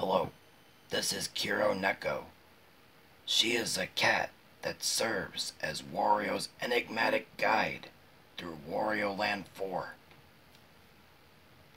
Hello, this is Kiro Neko. She is a cat that serves as Wario's enigmatic guide through Wario Land 4.